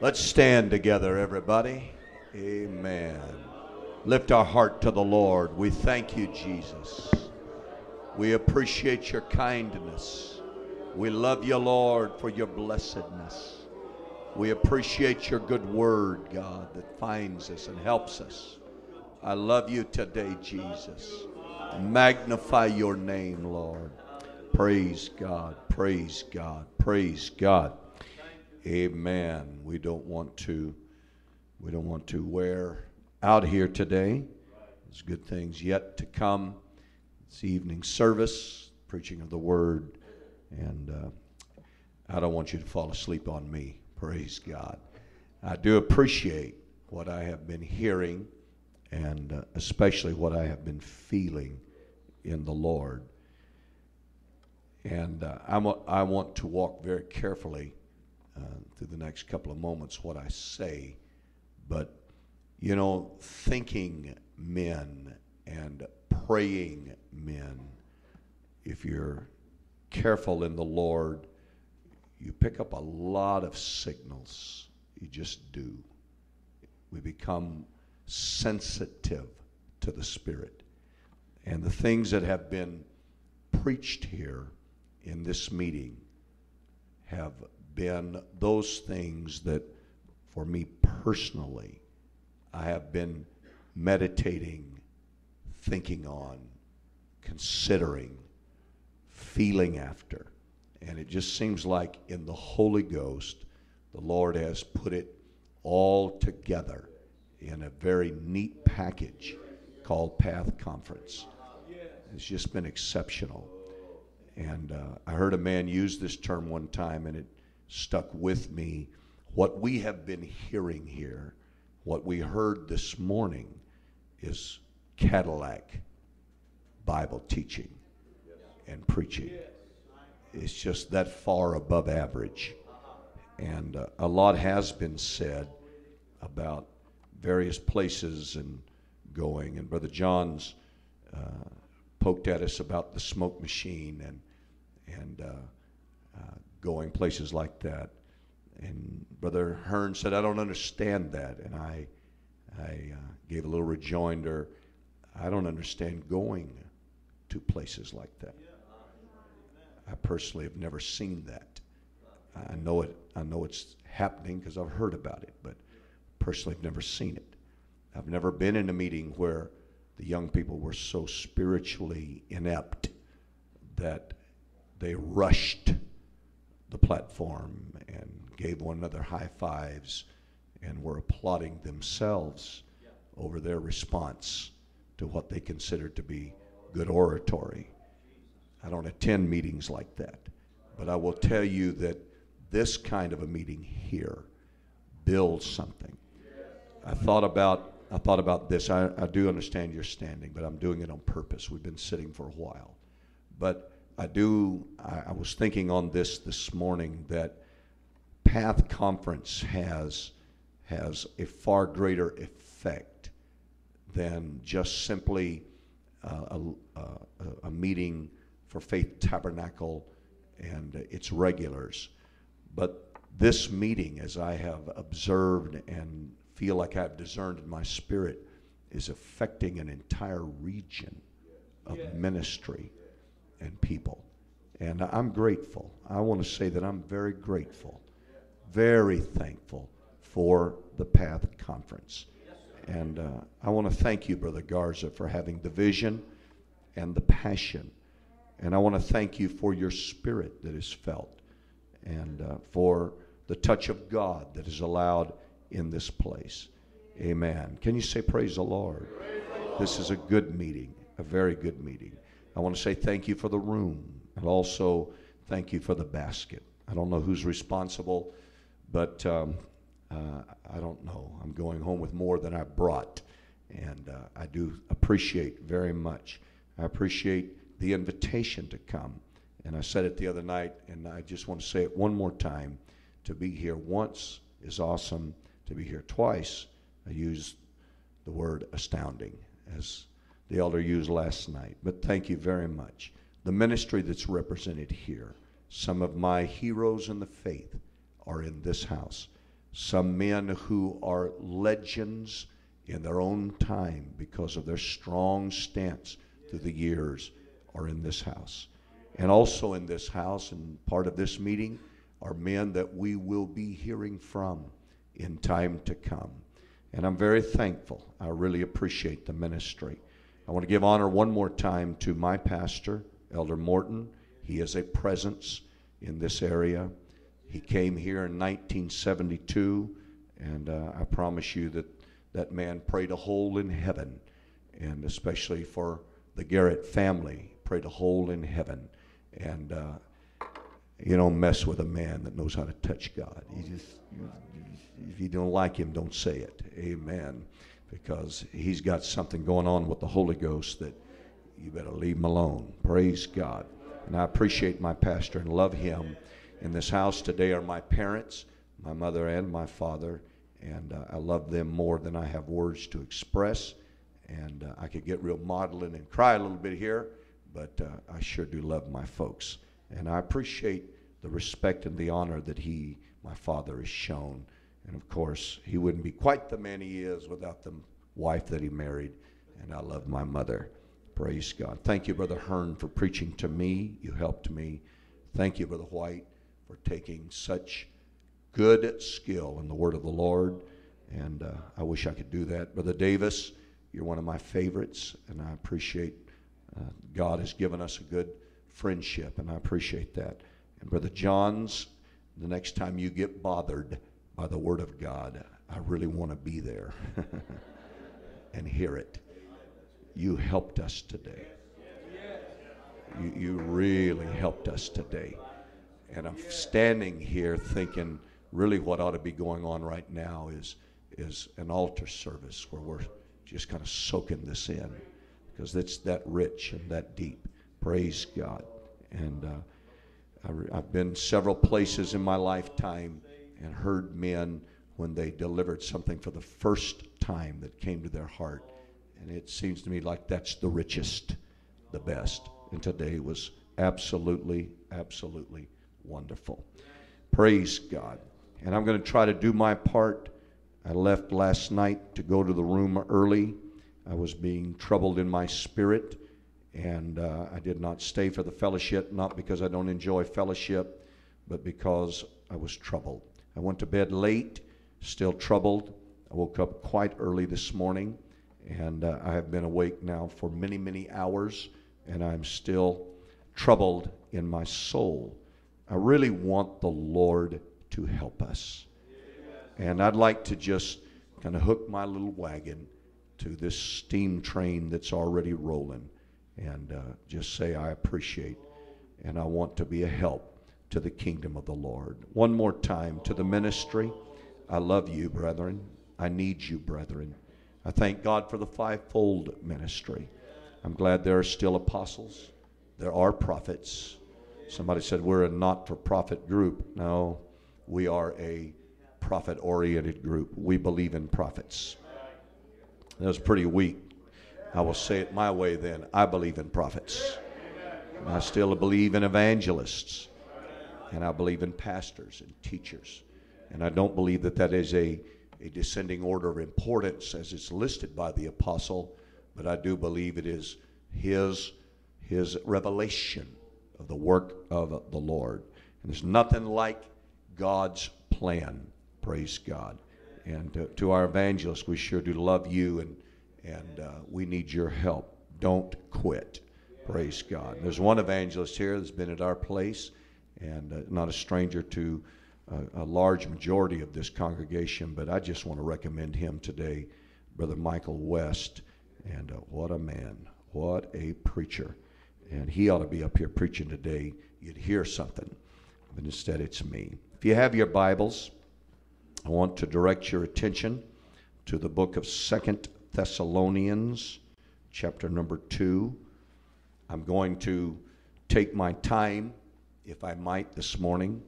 Let's stand together, everybody. Amen. Lift our heart to the Lord. We thank you, Jesus. We appreciate your kindness. We love you, Lord, for your blessedness. We appreciate your good word, God, that finds us and helps us. I love you today, Jesus. Magnify your name, Lord. Praise God. Praise God. Praise God. Amen. We don't want to we don't want to wear out here today. There's good things yet to come. It's evening service, preaching of the word, and uh, I don't want you to fall asleep on me. Praise God. I do appreciate what I have been hearing, and uh, especially what I have been feeling in the Lord. And uh, I want to walk very carefully uh, through the next couple of moments what I say. But, you know, thinking men and praying men, if you're careful in the Lord, you pick up a lot of signals. You just do. We become sensitive to the Spirit. And the things that have been preached here in this meeting have been those things that, for me personally, I have been meditating, thinking on, considering, feeling after. And it just seems like in the Holy Ghost, the Lord has put it all together in a very neat package called Path Conference. It's just been exceptional. And uh, I heard a man use this term one time, and it stuck with me. What we have been hearing here, what we heard this morning, is Cadillac Bible teaching and preaching. It's just that far above average. And uh, a lot has been said about various places and going. And Brother John's uh, poked at us about the smoke machine and and uh, uh, going places like that. And Brother Hearn said, "I don't understand that," and I I uh, gave a little rejoinder. I don't understand going to places like that. I personally have never seen that. I know it. I know it's happening because I've heard about it, but personally, I've never seen it. I've never been in a meeting where the young people were so spiritually inept that they rushed the platform and gave one another high fives and were applauding themselves over their response to what they considered to be good oratory. I don't attend meetings like that, but I will tell you that this kind of a meeting here builds something. I thought about I thought about this. I, I do understand you're standing, but I'm doing it on purpose. We've been sitting for a while. But I do, I, I was thinking on this this morning that Path Conference has, has a far greater effect than just simply uh, a, a, a meeting for Faith Tabernacle and its regulars. But this meeting, as I have observed and feel like I've discerned in my spirit is affecting an entire region of ministry and people. And I'm grateful. I want to say that I'm very grateful, very thankful for the Path Conference. And uh, I want to thank you, Brother Garza, for having the vision and the passion. And I want to thank you for your spirit that is felt and uh, for the touch of God that is allowed in this place. Amen. Can you say, Praise the Lord? Praise the Lord. This is a good meeting, a very good meeting. I want to say thank you for the room and also thank you for the basket. I don't know who's responsible, but um, uh, I don't know. I'm going home with more than I brought, and uh, I do appreciate very much. I appreciate the invitation to come. And I said it the other night, and I just want to say it one more time. To be here once is awesome to be here twice. I use the word astounding as the elder used last night. But thank you very much. The ministry that's represented here, some of my heroes in the faith are in this house. some men who are legends in their own time because of their strong stance through the years are in this house. And also in this house and part of this meeting are men that we will be hearing from in time to come. And I'm very thankful. I really appreciate the ministry. I want to give honor one more time to my pastor, Elder Morton. He is a presence in this area. He came here in 1972, and uh, I promise you that that man prayed a hole in heaven, and especially for the Garrett family, prayed a hole in heaven. And uh, you don't mess with a man that knows how to touch God. You just, you, if you don't like him, don't say it. Amen. Because he's got something going on with the Holy Ghost that you better leave him alone. Praise God. And I appreciate my pastor and love him. In this house today are my parents, my mother and my father, and uh, I love them more than I have words to express. And uh, I could get real maudlin and cry a little bit here, but uh, I sure do love my folks. And I appreciate the respect and the honor that he, my father, has shown. And of course, he wouldn't be quite the man he is without the wife that he married. And I love my mother. Praise God. Thank you, Brother Hearn, for preaching to me. You helped me. Thank you, Brother White, for taking such good skill in the word of the Lord. And uh, I wish I could do that. Brother Davis, you're one of my favorites, and I appreciate uh, God has given us a good friendship, and I appreciate that. And Brother Johns, the next time you get bothered by the Word of God, I really want to be there and hear it. You helped us today. You, you really helped us today. And I'm standing here thinking, really, what ought to be going on right now is, is an altar service where we're just kind of soaking this in because it's that rich and that deep. Praise God. And uh, I have been several places in my lifetime and heard men when they delivered something for the first time that came to their heart. And it seems to me like that's the richest, the best. And today was absolutely, absolutely wonderful. Praise God. And I'm going to try to do my part. I left last night to go to the room early. I was being troubled in my spirit, and uh, I did not stay for the fellowship, not because I don't enjoy fellowship, but because I was troubled. I went to bed late, still troubled. I woke up quite early this morning, and uh, I have been awake now for many, many hours, and I'm still troubled in my soul. I really want the Lord to help us. And I'd like to just kind of hook my little wagon to this steam train that's already rolling and uh, just say, I appreciate and I want to be a help to the kingdom of the Lord. One more time to the ministry. I love you, brethren. I need you, brethren. I thank God for the fivefold ministry. I'm glad there are still apostles, there are prophets. Somebody said we're a not for profit group. No, we are a prophet oriented group. We believe in prophets. That was pretty weak. I will say it my way then. I believe in prophets. I still believe in evangelists. And I believe in pastors and teachers. And I don't believe that that is a, a descending order of importance as it's listed by the apostle, but I do believe it is his, his revelation of the work of the Lord. And there's nothing like God's plan. Praise God. And to, to our evangelists, we sure do love you and, and uh, we need your help. Don't quit. Praise God. There's one evangelist here that's been at our place and uh, not a stranger to uh, a large majority of this congregation, but I just want to recommend him today, Brother Michael West. And uh, what a man, what a preacher. And he ought to be up here preaching today. You'd hear something, but instead it's me. If you have your Bibles, I want to direct your attention to the book of Second Thessalonians, chapter number 2. I'm going to take my time, if I might, this morning.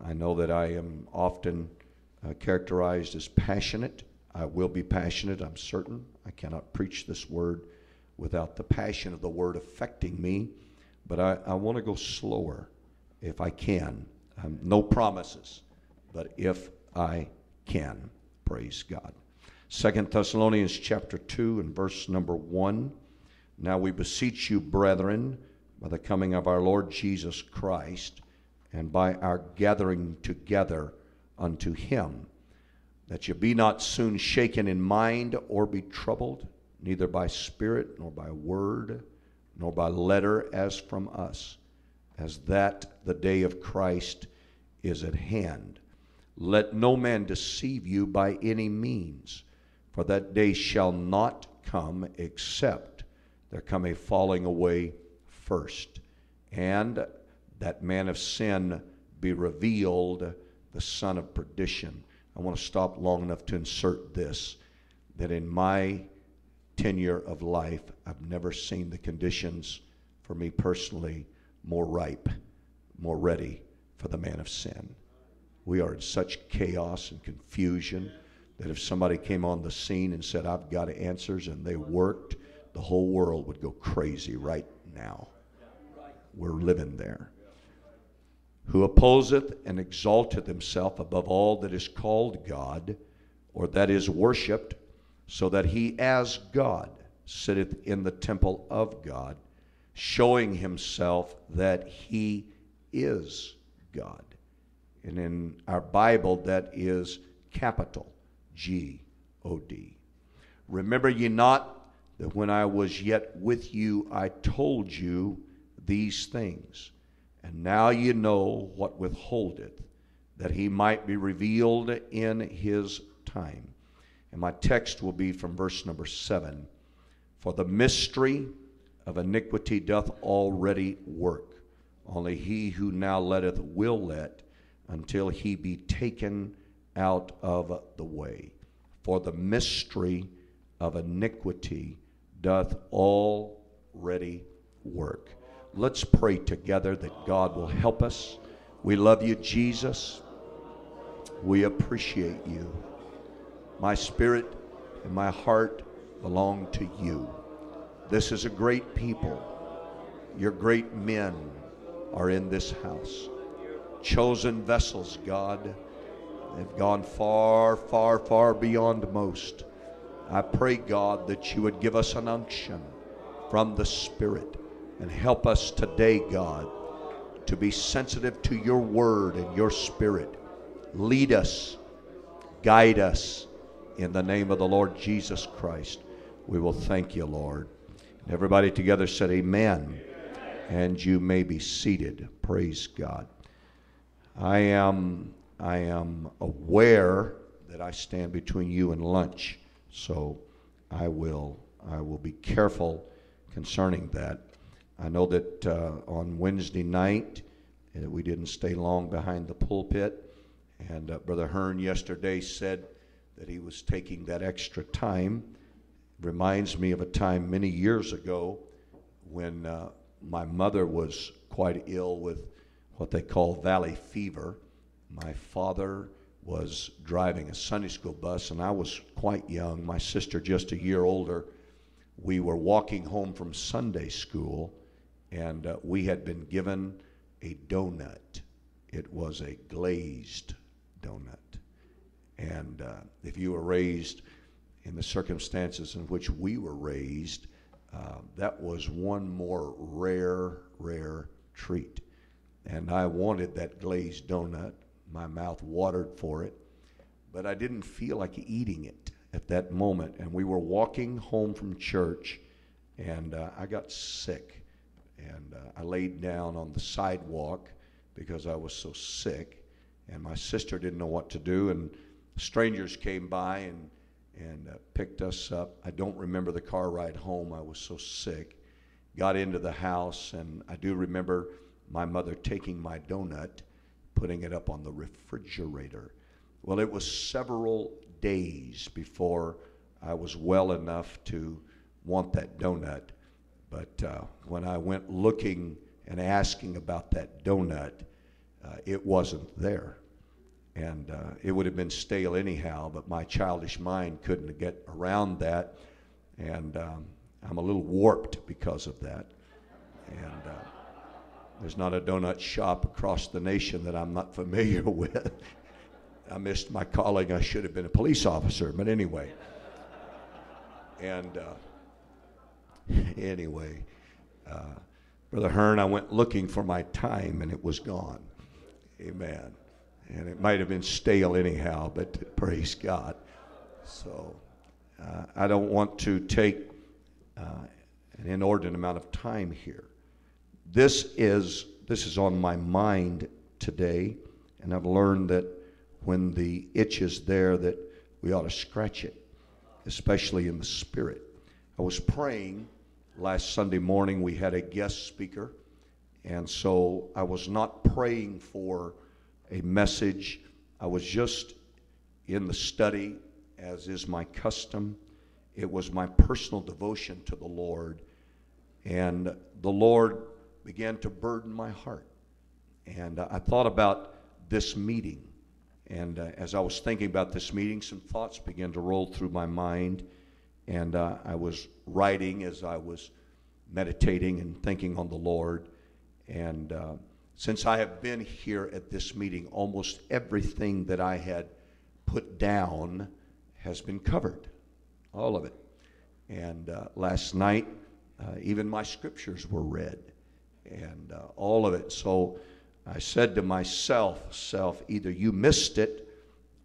I know that I am often uh, characterized as passionate. I will be passionate, I'm certain. I cannot preach this word without the passion of the word affecting me, but I, I want to go slower if I can. Um, no promises, but if I can. Praise God. Second Thessalonians chapter 2 and verse number 1. Now we beseech you, brethren, by the coming of our Lord Jesus Christ, and by our gathering together unto him, that ye be not soon shaken in mind or be troubled, neither by spirit, nor by word, nor by letter as from us, as that the day of Christ is at hand. Let no man deceive you by any means, for that day shall not come except there come a falling away first, and that man of sin be revealed, the son of perdition. I want to stop long enough to insert this that in my tenure of life, I've never seen the conditions for me personally more ripe, more ready for the man of sin. We are in such chaos and confusion that if somebody came on the scene and said, I've got answers, and they worked, the whole world would go crazy right now. We're living there. Who opposeth and exalteth himself above all that is called God, or that is worshipped, so that he as God sitteth in the temple of God, showing himself that he is God. And in our Bible, that is capital G O D. Remember ye not that when I was yet with you, I told you these things. And now you know what withholdeth, that he might be revealed in his time. And my text will be from verse number seven. For the mystery of iniquity doth already work. Only he who now letteth will let until he be taken out of the way. For the mystery of iniquity doth already work. Let's pray together that God will help us. We love you, Jesus. We appreciate you. My spirit and my heart belong to you. This is a great people. Your great men are in this house chosen vessels, God. They've gone far, far, far beyond most. I pray, God, that you would give us an unction from the Spirit and help us today, God, to be sensitive to your word and your spirit. Lead us, guide us in the name of the Lord Jesus Christ. We will thank you, Lord. Everybody together said, Amen. And you may be seated. Praise God. I am, I am aware that I stand between you and lunch, so I will, I will be careful concerning that. I know that uh, on Wednesday night uh, we didn't stay long behind the pulpit, and uh, Brother Hearn yesterday said that he was taking that extra time. Reminds me of a time many years ago when uh, my mother was quite ill with what they call valley fever. My father was driving a Sunday school bus, and I was quite young. My sister, just a year older. We were walking home from Sunday school, and uh, we had been given a donut. It was a glazed donut. And uh, if you were raised in the circumstances in which we were raised, uh, that was one more rare, rare treat and I wanted that glazed donut. My mouth watered for it, but I didn't feel like eating it at that moment. And we were walking home from church, and uh, I got sick. And uh, I laid down on the sidewalk because I was so sick. And my sister didn't know what to do, and strangers came by and and uh, picked us up. I don't remember the car ride home. I was so sick. Got into the house, and I do remember my mother taking my donut, putting it up on the refrigerator. Well, it was several days before I was well enough to want that donut. But uh, when I went looking and asking about that donut, uh, it wasn't there. And uh, it would have been stale anyhow, but my childish mind couldn't get around that. And um, I'm a little warped because of that. And uh, there's not a donut shop across the nation that I'm not familiar with. I missed my calling. I should have been a police officer, but anyway. And uh, anyway, uh, Brother Hearn, I went looking for my time and it was gone. Amen. And it might have been stale anyhow, but praise God. So uh, I don't want to take uh, an inordinate amount of time here. This is this is on my mind today, and I've learned that when the itch is there, that we ought to scratch it, especially in the spirit. I was praying last Sunday morning. We had a guest speaker, and so I was not praying for a message. I was just in the study, as is my custom. It was my personal devotion to the Lord. And the Lord began to burden my heart. And I thought about this meeting. And uh, as I was thinking about this meeting, some thoughts began to roll through my mind. And uh, I was writing as I was meditating and thinking on the Lord. And uh, since I have been here at this meeting, almost everything that I had put down has been covered. All of it. And uh, last night, uh, even my scriptures were read and uh, all of it. So I said to myself, self, either you missed it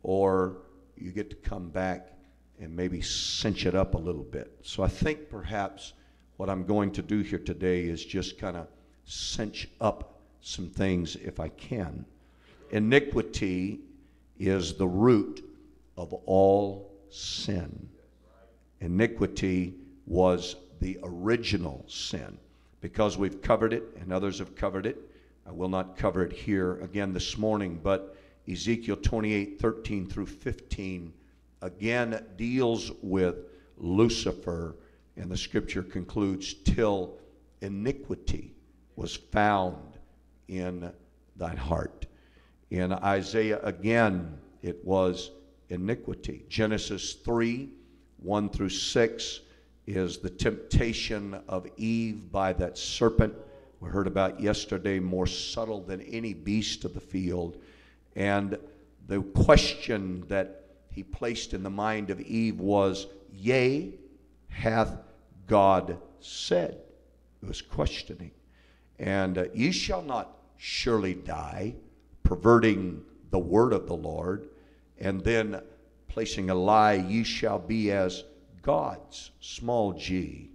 or you get to come back and maybe cinch it up a little bit. So I think perhaps what I'm going to do here today is just kind of cinch up some things if I can. Iniquity is the root of all sin. Iniquity was the original sin because we've covered it and others have covered it. I will not cover it here again this morning, but Ezekiel 28 13 through 15 again deals with Lucifer, and the scripture concludes, till iniquity was found in thine heart. In Isaiah again, it was iniquity. Genesis 3 1 through 6 is the temptation of Eve by that serpent we heard about yesterday, more subtle than any beast of the field. And the question that he placed in the mind of Eve was, Yea, hath God said? It was questioning. And uh, ye shall not surely die, perverting the word of the Lord, and then placing a lie, ye shall be as gods, small g,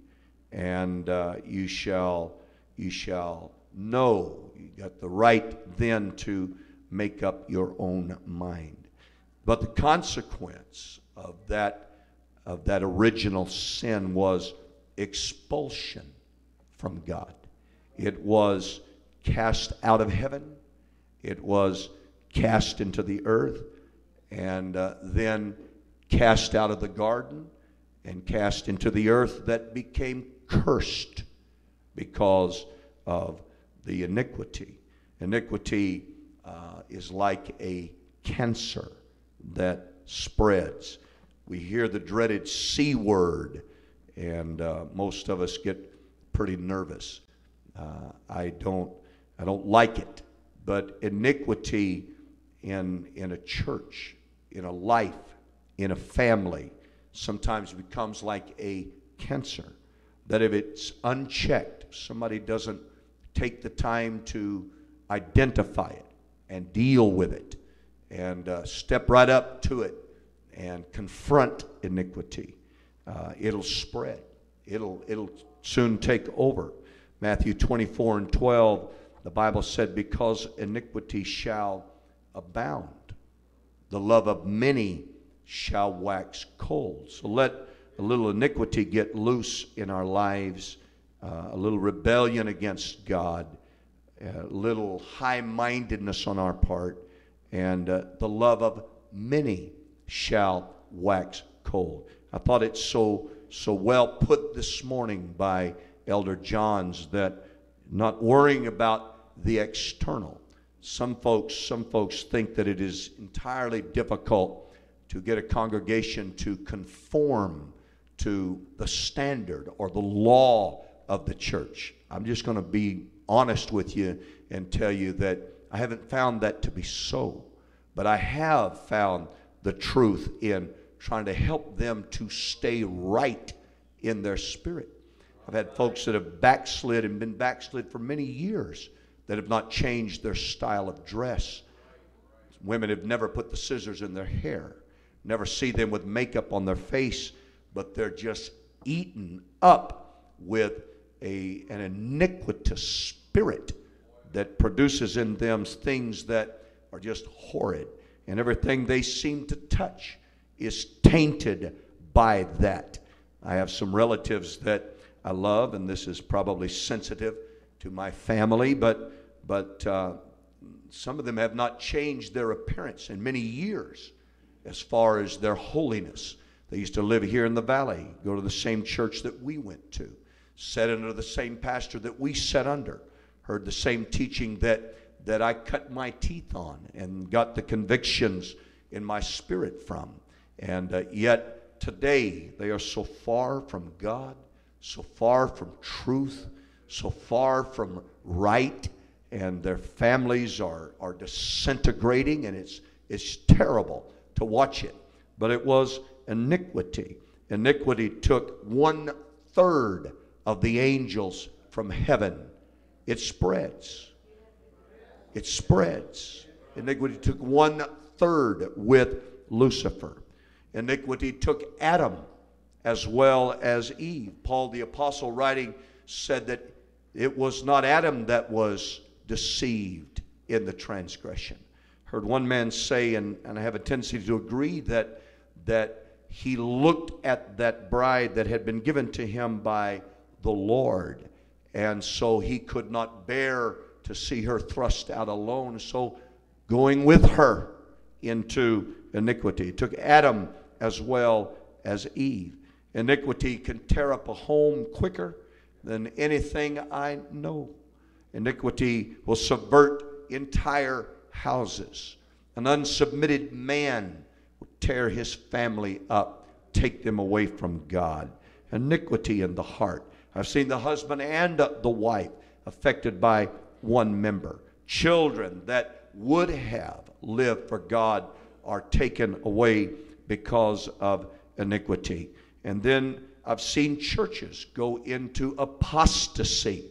and uh, you shall you shall know. You got the right then to make up your own mind. But the consequence of that of that original sin was expulsion from God. It was cast out of heaven. It was cast into the earth, and uh, then cast out of the garden and cast into the earth that became cursed because of the iniquity. Iniquity uh, is like a cancer that spreads. We hear the dreaded C word, and uh, most of us get pretty nervous. Uh, I don't, I don't like it. But iniquity in in a church, in a life, in a family, sometimes becomes like a cancer. That if it's unchecked, somebody doesn't take the time to identify it and deal with it and uh, step right up to it and confront iniquity, uh, it'll spread. It'll, it'll soon take over. Matthew 24 and 12, the Bible said, Because iniquity shall abound, the love of many shall wax cold. So let a little iniquity get loose in our lives, uh, a little rebellion against God, a little high mindedness on our part, and uh, the love of many shall wax cold. I thought it so so well put this morning by Elder Johns that not worrying about the external. Some folks some folks think that it is entirely difficult to get a congregation to conform to the standard or the law of the church. I'm just going to be honest with you and tell you that I haven't found that to be so. but I have found the truth in trying to help them to stay right in their spirit. I've had folks that have backslid and been backslid for many years that have not changed their style of dress. Women have never put the scissors in their hair, never see them with makeup on their face, but they're just eaten up with a, an iniquitous spirit that produces in them things that are just horrid. And everything they seem to touch is tainted by that. I have some relatives that I love, and this is probably sensitive to my family, but, but uh, some of them have not changed their appearance in many years as far as their holiness. They used to live here in the valley, go to the same church that we went to, sat under the same pastor that we sat under, heard the same teaching that, that I cut my teeth on and got the convictions in my spirit from. And uh, yet today they are so far from God, so far from truth, so far from right, and their families are, are disintegrating, and it's, it's terrible to watch it. But it was iniquity. Iniquity took one third of the angels from heaven. It spreads. It spreads. Iniquity took one third with Lucifer. Iniquity took Adam as well as Eve. Paul the Apostle, writing, said that it was not Adam that was deceived in the transgression. Heard one man say, and, and I have a tendency to agree, that, that he looked at that bride that had been given to him by the Lord, and so he could not bear to see her thrust out alone. So, going with her into iniquity. It took Adam as well as Eve. Iniquity can tear up a home quicker than anything I know. Iniquity will subvert entire houses. An unsubmitted man will tear his family up, take them away from God. Iniquity in the heart. I've seen the husband and the wife affected by one member. Children that would have lived for God are taken away because of iniquity. And then I've seen churches go into apostasy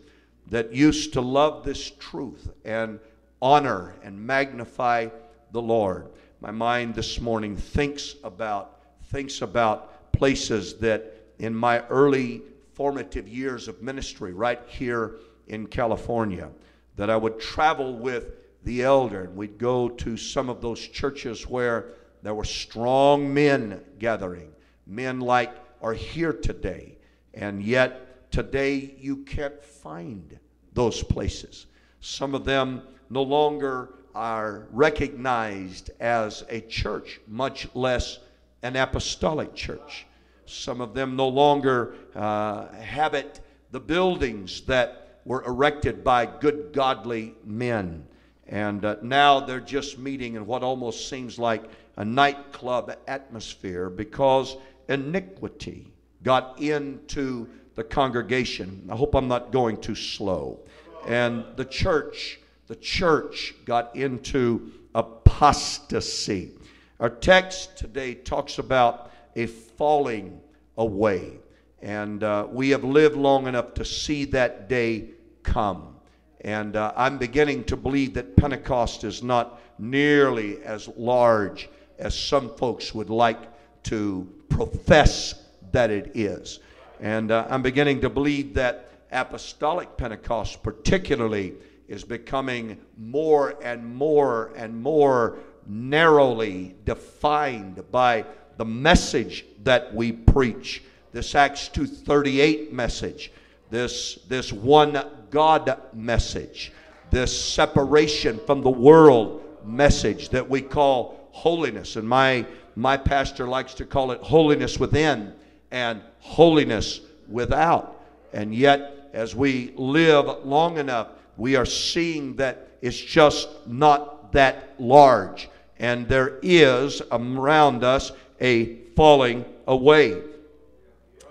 that used to love this truth and honor and magnify the Lord. My mind this morning thinks about thinks about places that in my early formative years of ministry right here in California that I would travel with the elder and we'd go to some of those churches where there were strong men gathering, men like are here today. And yet, today, you can't find those places. Some of them no longer are recognized as a church, much less an apostolic church. Some of them no longer uh, habit the buildings that were erected by good, godly men. And uh, now they're just meeting in what almost seems like a nightclub atmosphere because iniquity got into the congregation. I hope I'm not going too slow. And the church, the church got into apostasy. Our text today talks about a falling away. And uh, we have lived long enough to see that day come. And uh, I'm beginning to believe that Pentecost is not nearly as large as some folks would like to profess that it is. And uh, I'm beginning to believe that apostolic Pentecost, particularly, is becoming more and more and more narrowly defined by the message that we preach. This Acts 2:38 message, this this one God message, this separation from the world message that we call holiness. And my, my pastor likes to call it holiness within and holiness without. And yet, as we live long enough, we are seeing that it's just not that large. And there is around us a falling away.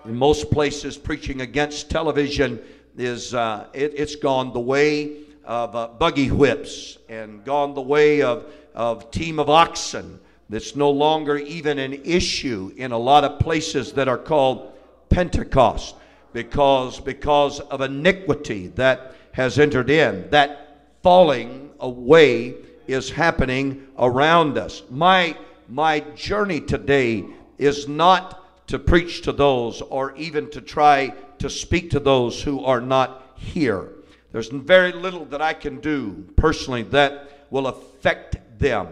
In most places, preaching against television is uh, it, has gone the way of uh, buggy whips and gone the way of of team of oxen. That's no longer even an issue in a lot of places that are called Pentecost because because of iniquity that has entered in. That falling away is happening around us. My my journey today is not to preach to those or even to try to speak to those who are not here there's very little that I can do personally that will affect them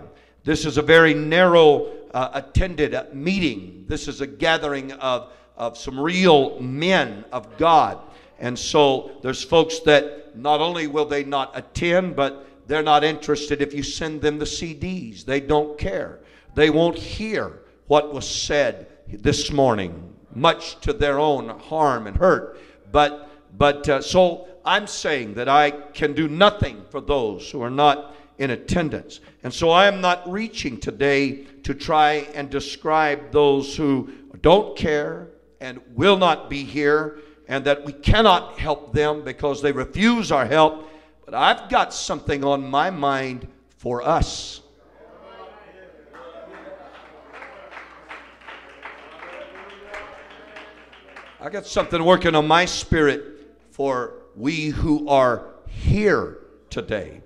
this is a very narrow uh, attended meeting. This is a gathering of, of some real men of God. And so there's folks that not only will they not attend, but they're not interested if you send them the CDs. They don't care. They won't hear what was said this morning, much to their own harm and hurt. But but uh, so I'm saying that I can do nothing for those who are not in attendance. And so I am not reaching today to try and describe those who don't care and will not be here and that we cannot help them because they refuse our help. But I've got something on my mind for us. I got something working on my spirit for we who are here today.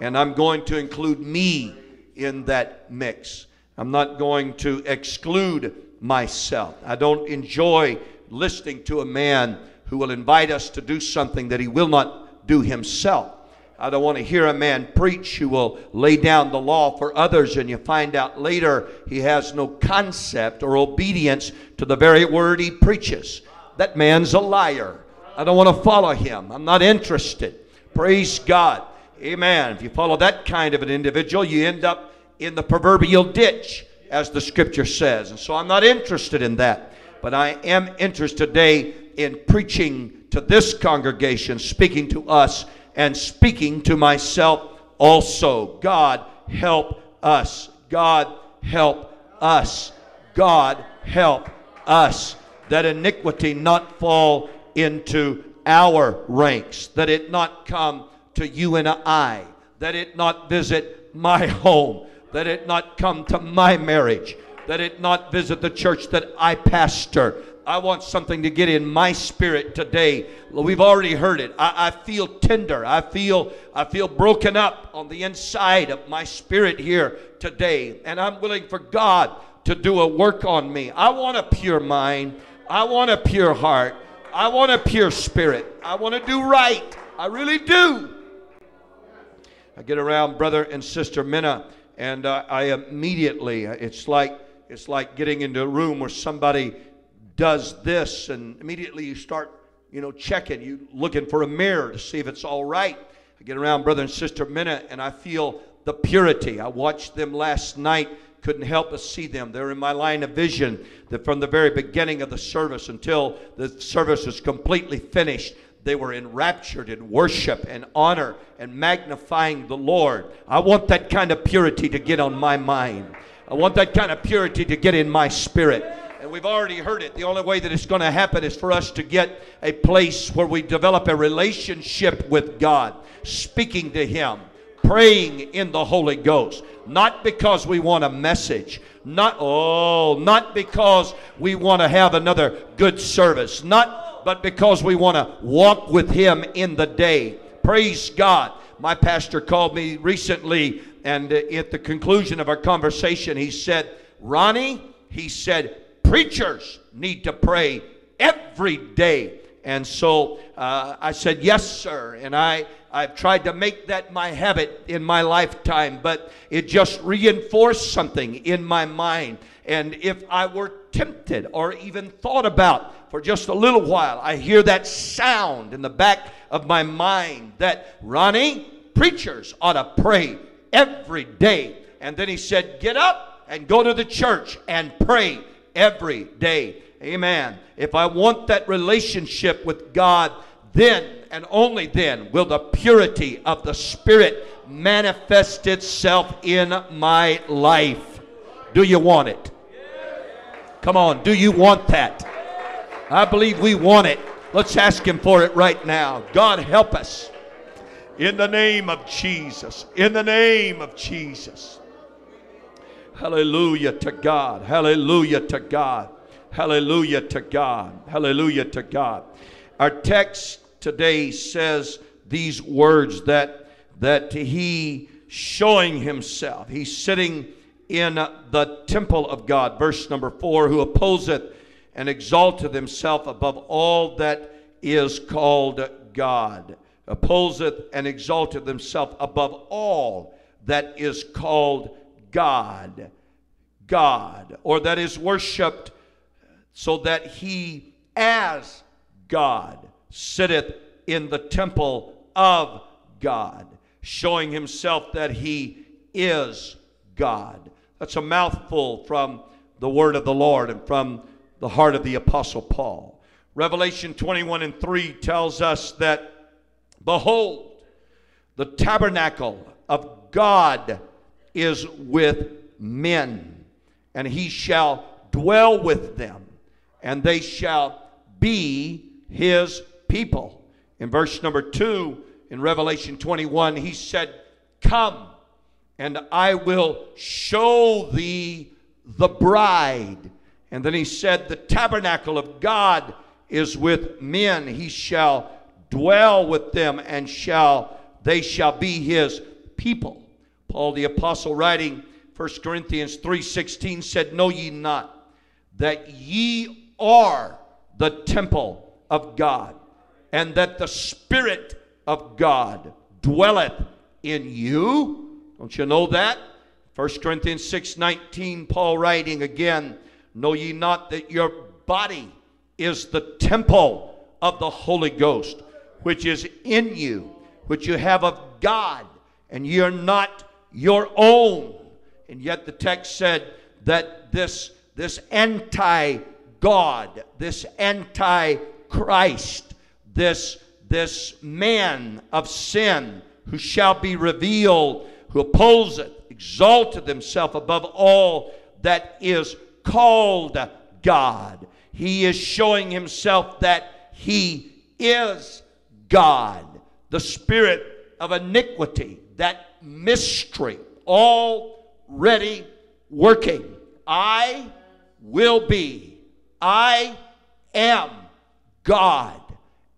And I'm going to include me in that mix. I'm not going to exclude myself. I don't enjoy listening to a man who will invite us to do something that he will not do himself. I don't want to hear a man preach who will lay down the law for others and you find out later he has no concept or obedience to the very word he preaches. That man's a liar. I don't want to follow him. I'm not interested. Praise God. Amen. If you follow that kind of an individual, you end up in the proverbial ditch, as the scripture says. And so I'm not interested in that. But I am interested today in preaching to this congregation, speaking to us, and speaking to myself also. God, help us. God, help us. God, help us. That iniquity not fall into our ranks, that it not come to you and I, that it not visit my home, that it not come to my marriage, that it not visit the church that I pastor. I want something to get in my spirit today. We've already heard it. I, I, feel tender. I feel I feel broken up on the inside of my spirit here today. And I'm willing for God to do a work on me. I want a pure mind. I want a pure heart. I want a pure spirit. I want to do right. I really do. I get around brother and sister Minna, and uh, I immediately, it's like, it's like getting into a room where somebody does this, and immediately you start, you know, checking, you looking for a mirror to see if it's all right. I get around brother and sister Minna, and I feel the purity. I watched them last night couldn't help but see them. They're in my line of vision that from the very beginning of the service until the service was completely finished, they were enraptured in worship and honor and magnifying the Lord. I want that kind of purity to get on my mind. I want that kind of purity to get in my spirit. We've already heard it. The only way that it's going to happen is for us to get a place where we develop a relationship with God, speaking to Him, praying in the Holy Ghost. Not because we want a message, not oh, not because we want to have another good service, not but because we want to walk with Him in the day. Praise God. My pastor called me recently, and at the conclusion of our conversation, he said, Ronnie, he said, preachers need to pray every day. And so uh, I said, Yes, sir. And I, I've tried to make that my habit in my lifetime, but it just reinforced something in my mind. And if I were tempted or even thought about for just a little while, I hear that sound in the back of my mind that, Ronnie, preachers ought to pray every day. And then he said, Get up and go to the church and pray every day. Amen. If I want that relationship with God, then and only then will the purity of the Spirit manifest itself in my life. Do you want it? Come on, do you want that? I believe we want it. Let's ask Him for it right now. God, help us. In the name of Jesus. In the name of Jesus. Hallelujah to God. Hallelujah to God. Hallelujah to God. Hallelujah to God. Our text today says these words that that he showing himself. He's sitting in the temple of God. Verse number 4 who opposeth and exalteth himself above all that is called God. Opposeth and exalteth himself above all that is called God. God, or that is worshiped so that he, as God, sitteth in the temple of God, showing himself that he is God. That's a mouthful from the word of the Lord and from the heart of the Apostle Paul. Revelation 21 and 3 tells us that, Behold, the tabernacle of God is with men, and he shall dwell with them, and they shall be his people. In verse number 2 in Revelation 21, he said, Come, and I will show thee the bride. And then he said, The tabernacle of God is with men. He shall dwell with them, and shall they shall be his people. Paul the apostle writing 1 Corinthians 3:16 said, Know ye not that ye are the temple of God, and that the Spirit of God dwelleth in you? Don't you know that? 1 Corinthians 6:19, Paul writing again, Know ye not that your body is the temple of the Holy Ghost, which is in you, which you have of God, and ye are not your own. And yet the text said that this, this anti God, this anti Christ, this, this man of sin who shall be revealed, who opposeth, exalted himself above all that is called God. He is showing himself that he is God, the spirit of iniquity, that mystery already working. I will be, I am God,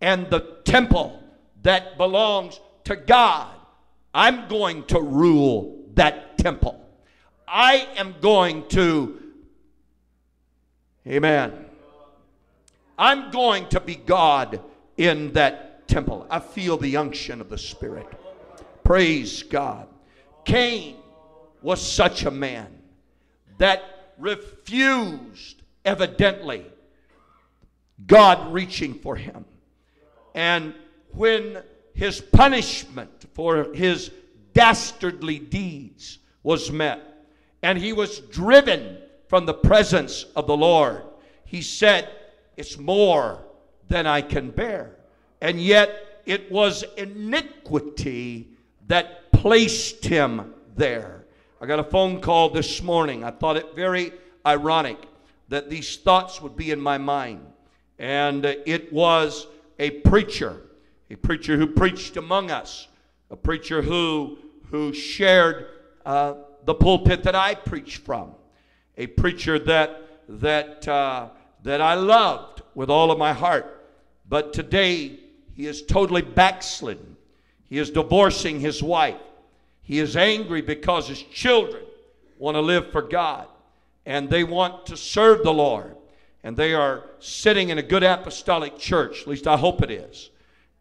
and the temple that belongs to God. I'm going to rule that temple. I am going to, amen. I'm going to be God in that temple. I feel the unction of the Spirit. Praise God. Cain was such a man that refused, evidently, God reaching for him. And when his punishment for his dastardly deeds was met, and he was driven from the presence of the Lord, he said, It's more than I can bear. And yet it was iniquity that placed him there. I got a phone call this morning. I thought it very ironic that these thoughts would be in my mind. And it was a preacher, a preacher who preached among us, a preacher who, who shared uh, the pulpit that I preach from, a preacher that, that, uh, that I loved with all of my heart. But today, he is totally backslidden. He is divorcing his wife. He is angry because his children want to live for God and they want to serve the Lord. And they are sitting in a good apostolic church, at least I hope it is.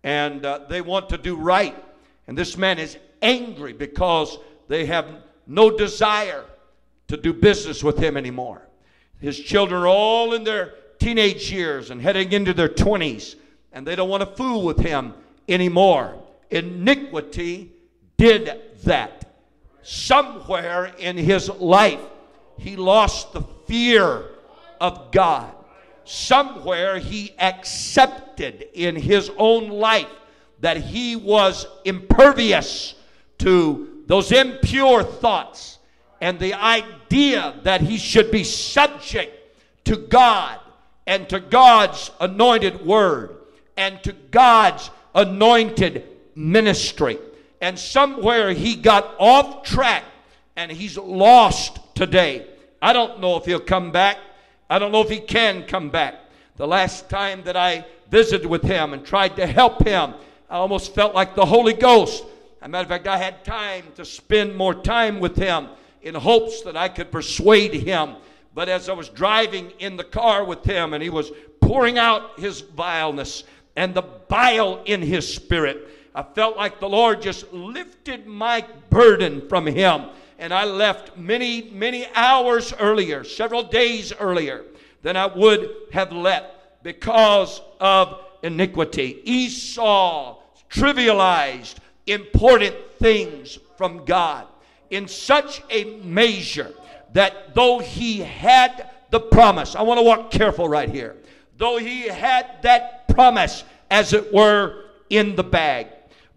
And uh, they want to do right. And this man is angry because they have no desire to do business with him anymore. His children are all in their teenage years and heading into their 20s, and they don't want to fool with him anymore. Iniquity did that. Somewhere in his life, he lost the fear of God. Somewhere he accepted in his own life that he was impervious to those impure thoughts and the idea that he should be subject to God and to God's anointed word and to God's anointed ministry. And somewhere he got off track and he's lost today. I don't know if he'll come back. I don't know if he can come back. The last time that I visited with him and tried to help him, I almost felt like the Holy Ghost. As a matter of fact, I had time to spend more time with him in hopes that I could persuade him. But as I was driving in the car with him and he was pouring out his vileness and the bile in his spirit, I felt like the Lord just lifted my burden from him. And I left many, many hours earlier, several days earlier, than I would have left because of iniquity. Esau trivialized important things from God in such a measure that though he had the promise, I want to walk careful right here, though he had that promise, as it were, in the bag,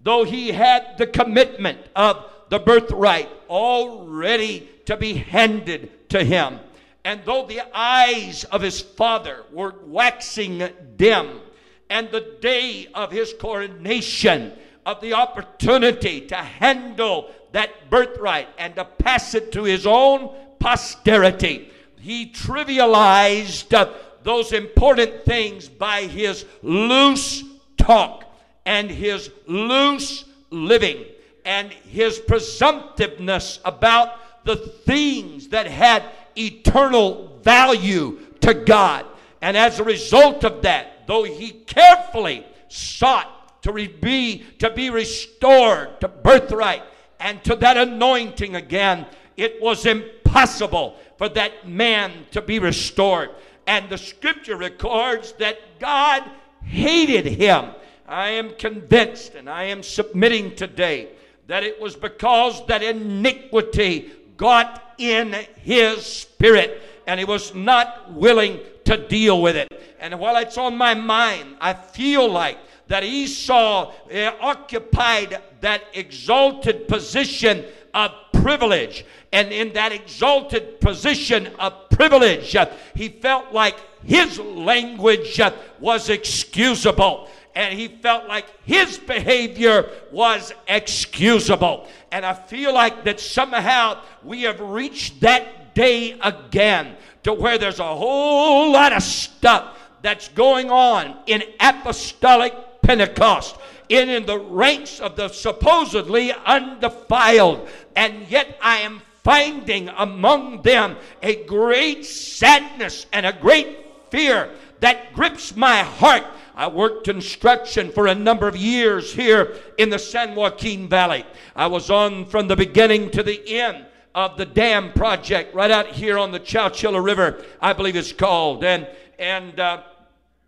though he had the commitment of the birthright already to be handed to him, and though the eyes of his father were waxing dim, and the day of his coronation, of the opportunity to handle that birthright and to pass it to his own posterity, he trivialized those important things by his loose talk and his loose living and his presumptiveness about the things that had eternal value to God. And as a result of that, though he carefully sought to be to be restored to birthright and to that anointing again, it was impossible for that man to be restored. And the scripture records that God hated him. I am convinced and I am submitting today that it was because that iniquity got in his spirit and he was not willing to deal with it. And while it's on my mind, I feel like that Esau uh, occupied that exalted position of privilege. And in that exalted position of privilege, he felt like his language was excusable and he felt like his behavior was excusable. And I feel like that somehow we have reached that day again to where there's a whole lot of stuff that's going on in apostolic Pentecost. In, in the ranks of the supposedly undefiled, and yet I am finding among them a great sadness and a great fear that grips my heart I worked construction for a number of years here in the San Joaquin Valley. I was on from the beginning to the end of the dam project right out here on the Chowchilla River, I believe it's called. And, and uh,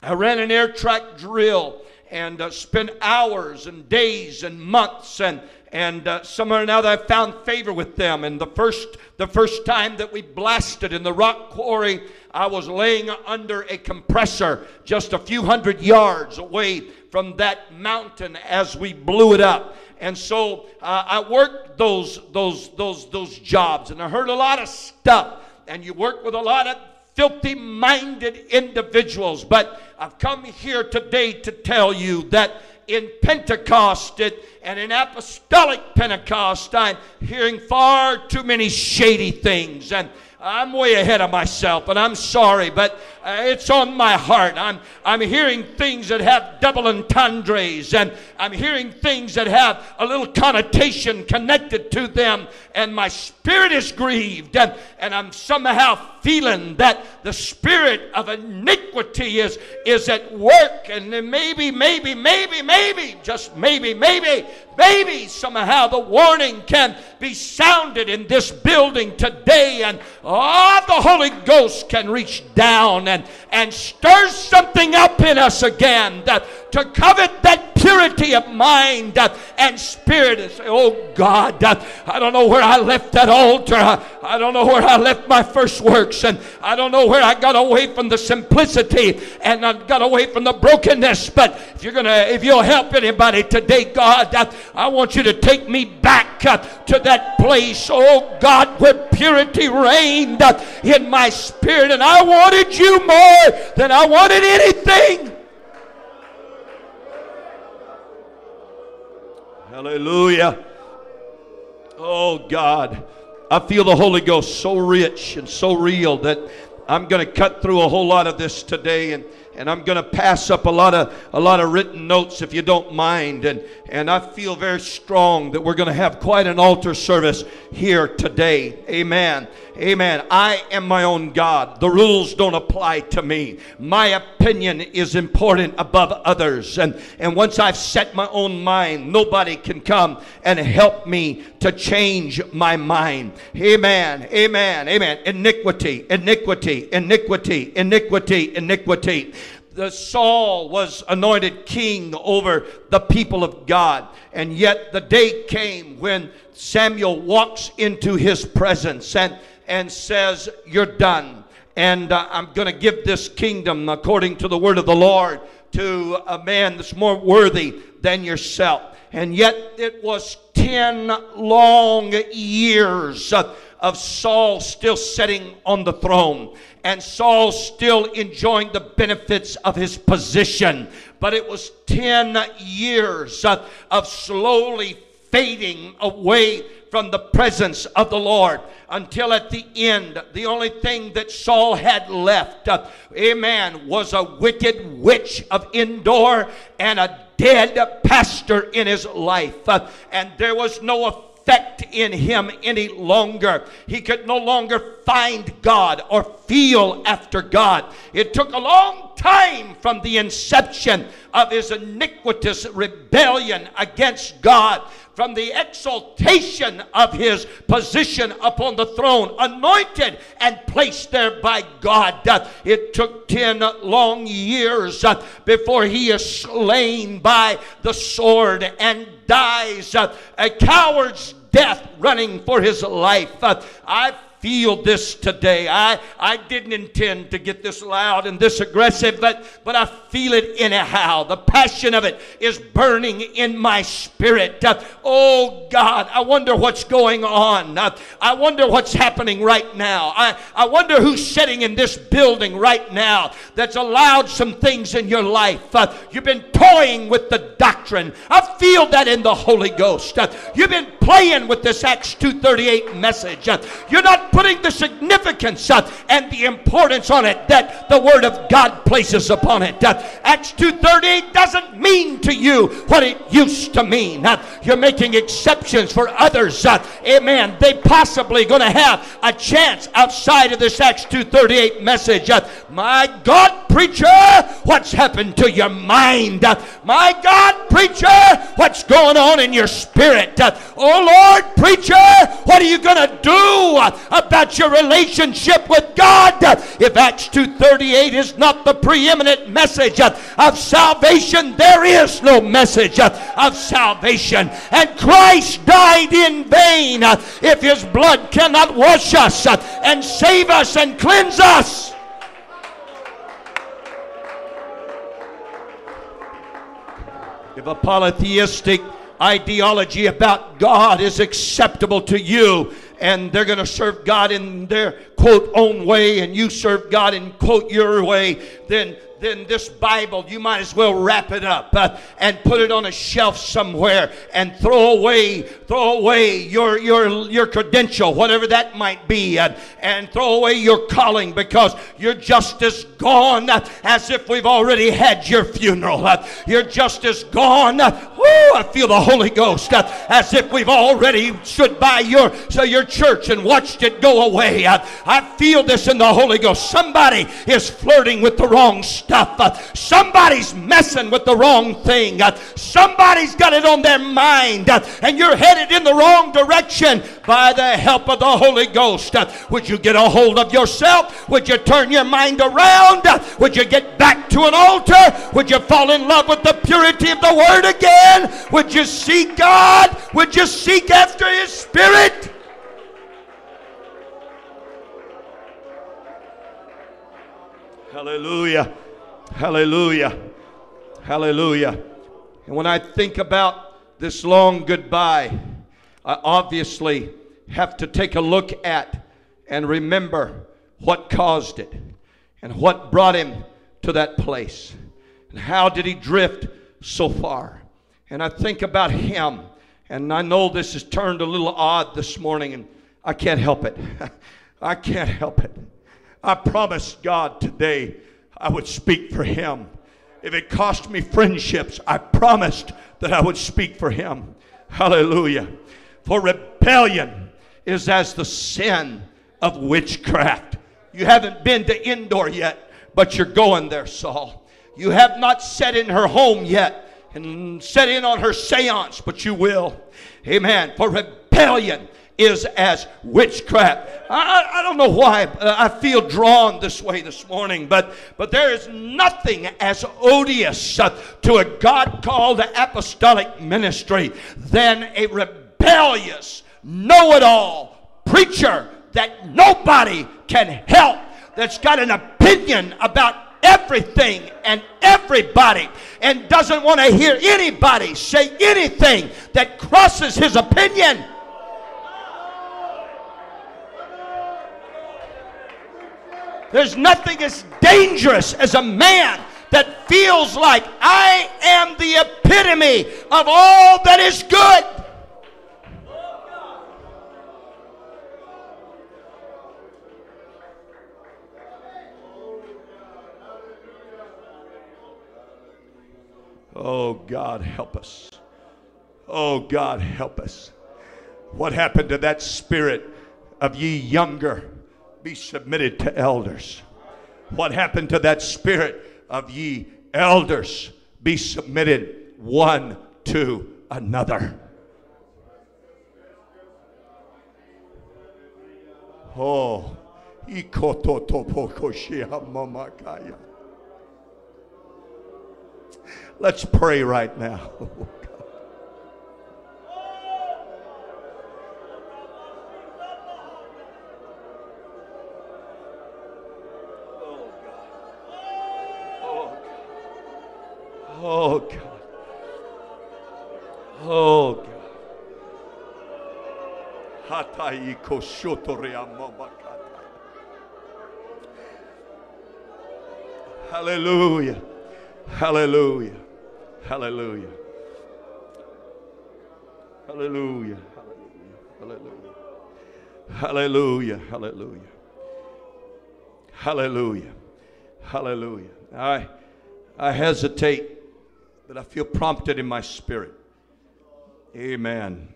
I ran an air track drill and uh, spent hours and days and months and and uh, somewhere or another I found favor with them. And the first, the first time that we blasted in the rock quarry, I was laying under a compressor just a few hundred yards away from that mountain as we blew it up. And so uh, I worked those, those, those, those jobs, and I heard a lot of stuff. And you work with a lot of filthy minded individuals. But I've come here today to tell you that in Pentecost and in apostolic Pentecost, I'm hearing far too many shady things. And I'm way ahead of myself, and I'm sorry, but uh, it's on my heart. I'm, I'm hearing things that have double entendres, and I'm hearing things that have a little connotation connected to them, and my spirit is grieved, and, and I'm somehow feeling that the spirit of iniquity is, is at work, and maybe, maybe, maybe, maybe, just maybe, maybe, maybe somehow the warning can be sounded in this building today, and oh, the Holy Ghost can reach down and, and stir something up in us again that, to covet that purity of mind and spirit and say, Oh God, I don't know where I left that altar. I don't know where I left my first works. And I don't know where I got away from the simplicity and I got away from the brokenness. But if you're to, if you'll help anybody today, God, I want you to take me back to that place, oh God, where purity reigned in my spirit. And I wanted you more than I wanted anything. Hallelujah. Oh God, I feel the Holy Ghost so rich and so real that I'm going to cut through a whole lot of this today and and I'm going to pass up a lot of a lot of written notes if you don't mind and and I feel very strong that we're going to have quite an altar service here today. Amen. Amen. I am my own God. The rules don't apply to me. My opinion is important above others. And, and once I've set my own mind, nobody can come and help me to change my mind. Amen. Amen. Amen. Iniquity, iniquity, iniquity, iniquity, iniquity the Saul was anointed king over the people of God. And yet the day came when Samuel walks into his presence and and says, You're done. And uh, I'm going to give this kingdom, according to the word of the Lord, to a man that's more worthy than yourself. And yet it was 10 long years of, of Saul still sitting on the throne and Saul still enjoying the benefits of his position. But it was 10 years of, of slowly fading away from the presence of the Lord until at the end, the only thing that Saul had left, uh, amen, was a wicked witch of Endor and a dead pastor in his life. Uh, and there was no in him any longer. He could no longer find God or feel after God. It took a long time from the inception of his iniquitous rebellion against God from the exaltation of his position upon the throne, anointed and placed there by God. It took 10 long years uh, before he is slain by the sword and dies a coward's death running for his life. Uh, I feel this today. I, I didn't intend to get this loud and this aggressive, but, but I feel it anyhow. The passion of it is burning in my spirit. Uh, oh God, I wonder what's going on. Uh, I wonder what's happening right now. I, I wonder who's sitting in this building right now that's allowed some things in your life. Uh, you've been toying with the doctrine. I feel that in the Holy Ghost. You've been playing with this Acts 238 message. You're not putting the significance and the importance on it that the Word of God places upon it. Acts 2.38 doesn't mean to you what it used to mean. You're making exceptions for others. Amen. They possibly going to have a chance outside of this Acts 2.38 message. My God, preacher, what's happened to your mind? My God, preacher, what's going on in your spirit? oh, Lord, preacher, what are you going to do about your relationship with God. If Acts 2:38 is not the preeminent message of salvation, there is no message of salvation. And Christ died in vain if his blood cannot wash us and save us and cleanse us. If a polytheistic ideology about God is acceptable to you, and they're going to serve God in their quote own way, and you serve God in quote your way, then then this Bible, you might as well wrap it up uh, and put it on a shelf somewhere and throw away, throw away your your your credential, whatever that might be, uh, and throw away your calling because you're just as gone uh, as if we've already had your funeral. Uh, you're just as gone. Uh, woo, I feel the Holy Ghost uh, as if we've already stood by your so your church and watched it go away. I feel this in the Holy Ghost. Somebody is flirting with the wrong stuff somebody's messing with the wrong thing. Somebody's got it on their mind, and you're headed in the wrong direction by the help of the Holy Ghost. Would you get a hold of yourself? Would you turn your mind around? Would you get back to an altar? Would you fall in love with the purity of the Word again? Would you seek God? Would you seek after His Spirit? Hallelujah. Hallelujah. Hallelujah. And when I think about this long goodbye, I obviously have to take a look at and remember what caused it and what brought him to that place and how did he drift so far. And I think about him, and I know this has turned a little odd this morning, and I can't help it. I can't help it. I promised God today I would speak for Him. If it cost me friendships, I promised that I would speak for Him. Hallelujah. For rebellion is as the sin of witchcraft. You haven't been to Endor yet, but you're going there, Saul. You have not set in her home yet and set in on her seance, but you will. Amen. For rebellion is as witchcraft. I, I don't know why I feel drawn this way this morning, but, but there is nothing as odious uh, to a God called apostolic ministry than a rebellious, know it all preacher that nobody can help, that's got an opinion about everything and everybody and doesn't want to hear anybody say anything that crosses his opinion. There's nothing as dangerous as a man that feels like I am the epitome of all that is good. Oh, God, help us. Oh, God, help us. What happened to that spirit of ye younger? Be submitted to elders. What happened to that spirit of ye elders? Be submitted one to another. Oh, Let's pray right now. Oh God. Oh God. Hallelujah. Hallelujah. Hallelujah. Hallelujah. Hallelujah. Hallelujah. Hallelujah. Hallelujah. Hallelujah. I I hesitate, but I feel prompted in my spirit. Amen.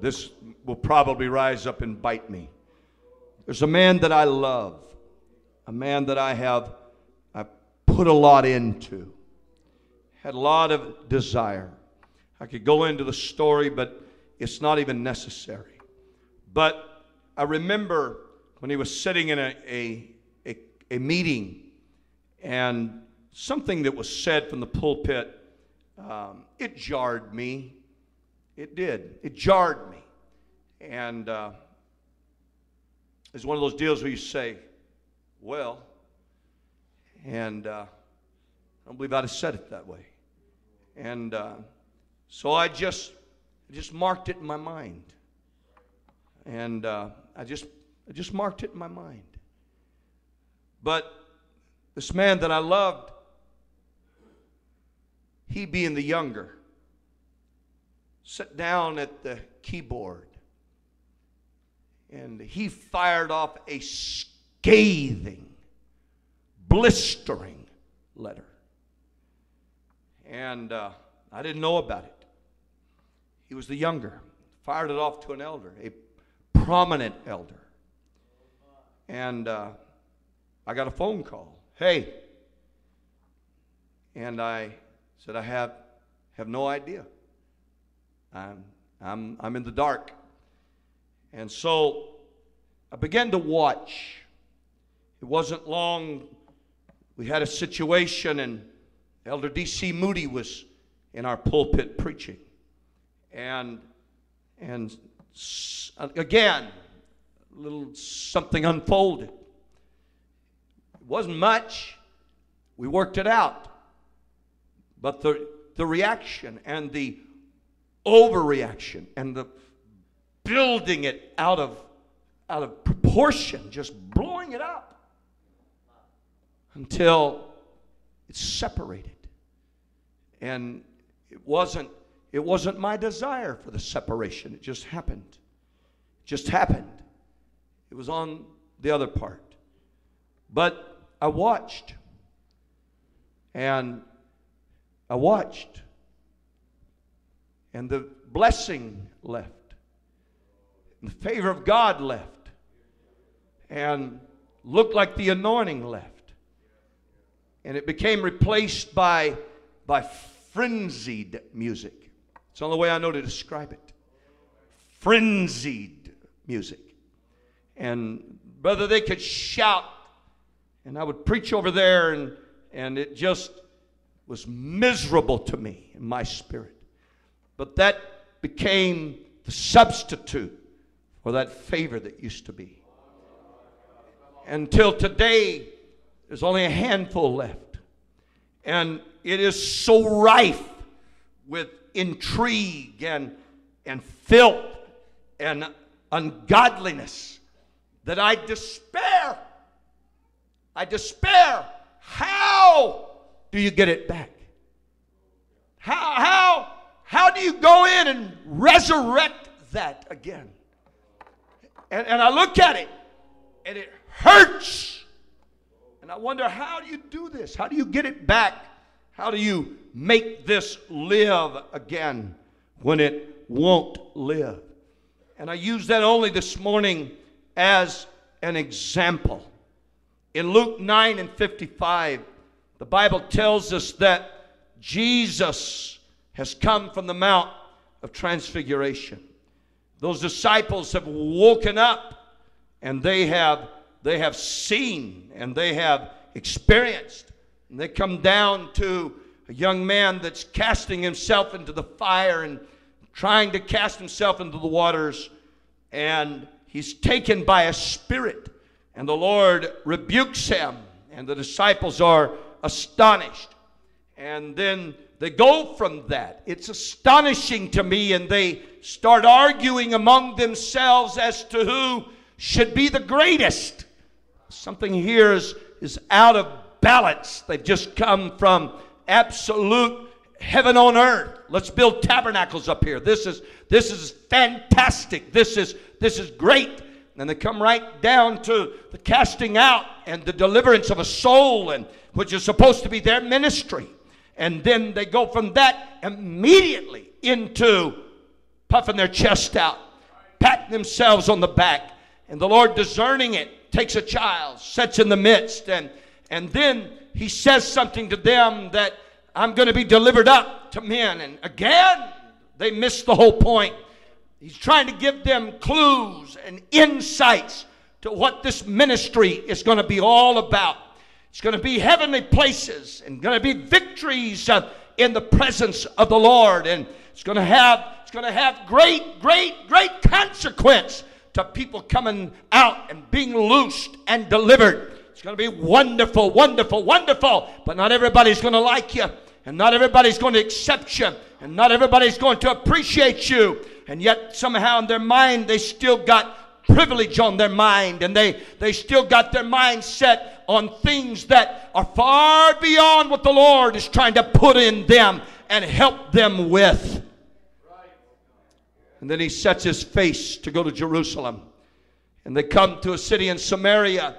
This will probably rise up and bite me. There's a man that I love, a man that I have I put a lot into had a lot of desire. I could go into the story, but it's not even necessary. But I remember when he was sitting in a, a, a, a meeting and something that was said from the pulpit, um, it jarred me. It did. It jarred me. And uh, it's one of those deals where you say, well, and uh, I don't believe I'd have said it that way. And uh, so I just, just marked it in my mind. And uh, I, just, I just marked it in my mind. But this man that I loved, he being the younger, sat down at the keyboard and he fired off a scathing, blistering letter. And uh, I didn't know about it. He was the younger, fired it off to an elder, a prominent elder. And uh, I got a phone call. Hey. And I said, I have, have no idea. I'm, I'm, I'm in the dark. And so I began to watch. It wasn't long. We had a situation, and Elder D.C. Moody was in our pulpit preaching. And, and again, a little something unfolded. It wasn't much. We worked it out. But the, the reaction and the overreaction and the building it out of, out of proportion, just blowing it up until it's separated. And it wasn't, it wasn't my desire for the separation. It just happened. It just happened. It was on the other part. But I watched. And I watched. And the blessing left. And the favor of God left. And looked like the anointing left. And it became replaced by, by frenzied music. It's the only way I know to describe it. Frenzied music. And brother, they could shout. And I would preach over there, and, and it just was miserable to me in my spirit. But that became the substitute for that favor that used to be. Until today, there's only a handful left. And it is so rife with intrigue and, and filth and ungodliness that I despair. I despair. How do you get it back? How, how, how do you go in and resurrect that again? And, and I look at it and it hurts. And I wonder, how do you do this? How do you get it back? How do you make this live again when it won't live? And I use that only this morning as an example. In Luke 9 and 55, the Bible tells us that Jesus has come from the Mount of Transfiguration. Those disciples have woken up and they have, they have seen and they have experienced. And they come down to a young man that's casting himself into the fire and trying to cast himself into the waters. And he's taken by a spirit. And the Lord rebukes him. And the disciples are astonished. And then they go from that. It's astonishing to me, and they start arguing among themselves as to who should be the greatest. Something here is, is out of balance. They've just come from absolute heaven on earth. Let's build tabernacles up here. This is this is fantastic. This is this is great. And they come right down to the casting out and the deliverance of a soul, and which is supposed to be their ministry. And then they go from that immediately into puffing their chest out, patting themselves on the back. And the Lord, discerning it, takes a child, sets in the midst, and, and then he says something to them that I'm going to be delivered up to men. And again, they miss the whole point. He's trying to give them clues and insights to what this ministry is going to be all about. It's going to be heavenly places and going to be victories uh, in the presence of the Lord. And it's going to have it's going to have great, great, great consequence to people coming out and being loosed and delivered. It's going to be wonderful, wonderful, wonderful. But not everybody's going to like you. And not everybody's going to accept you. And not everybody's going to appreciate you. And yet, somehow in their mind, they still got privilege on their mind. And they, they still got their mind set on things that are far beyond what the Lord is trying to put in them and help them with. And then he sets his face to go to Jerusalem. And they come to a city in Samaria.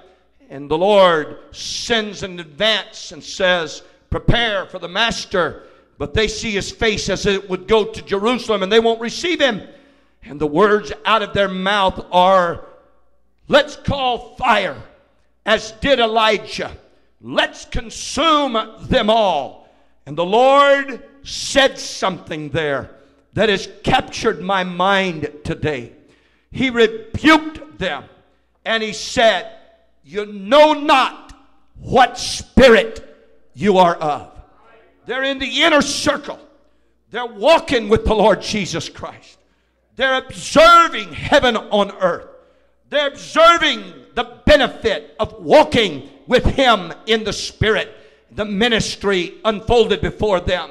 And the Lord sends in advance and says, Prepare for the master. But they see his face as it would go to Jerusalem and they won't receive him. And the words out of their mouth are, Let's call fire, as did Elijah. Let's consume them all. And the Lord said something there that has captured my mind today. He rebuked them and he said, You know not what spirit you are of. They're in the inner circle, they're walking with the Lord Jesus Christ, they're observing heaven on earth, they're observing the benefit of walking with Him in the Spirit. The ministry unfolded before them.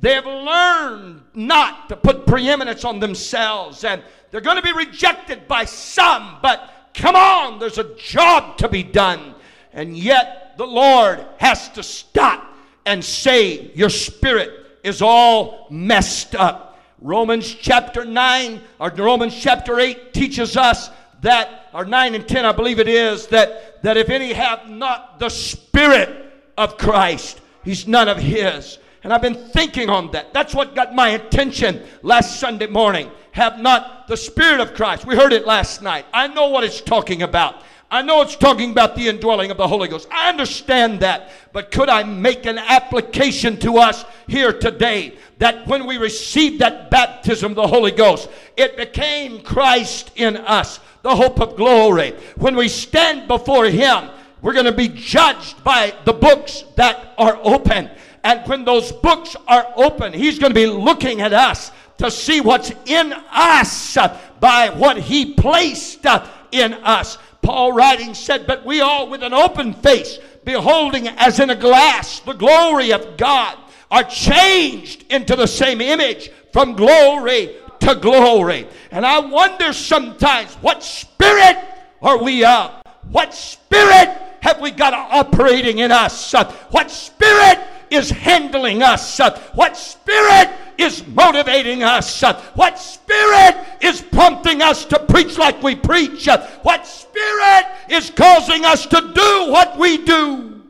They've learned not to put preeminence on themselves, and they're going to be rejected by some, but come on, there's a job to be done. And yet, the Lord has to stop and say, Your spirit is all messed up. Romans chapter 9 or Romans chapter 8 teaches us that, or 9 and 10, I believe it is, that, that if any have not the Spirit of Christ, he's none of his. And I've been thinking on that. That's what got my attention last Sunday morning. Have not the Spirit of Christ. We heard it last night. I know what it's talking about. I know it's talking about the indwelling of the Holy Ghost. I understand that. But could I make an application to us here today that when we received that baptism of the Holy Ghost, it became Christ in us, the hope of glory. When we stand before Him, we're going to be judged by the books that are open. And when those books are open, He's going to be looking at us to see what's in us by what He placed in us. Paul writing said, But we all with an open face, beholding as in a glass the glory of God, are changed into the same image from glory to glory. And I wonder sometimes what spirit are we of? What spirit have we got operating in us? What spirit is handling us? What spirit is motivating us? What spirit is prompting us to preach like we preach? What spirit is causing us to do what we do?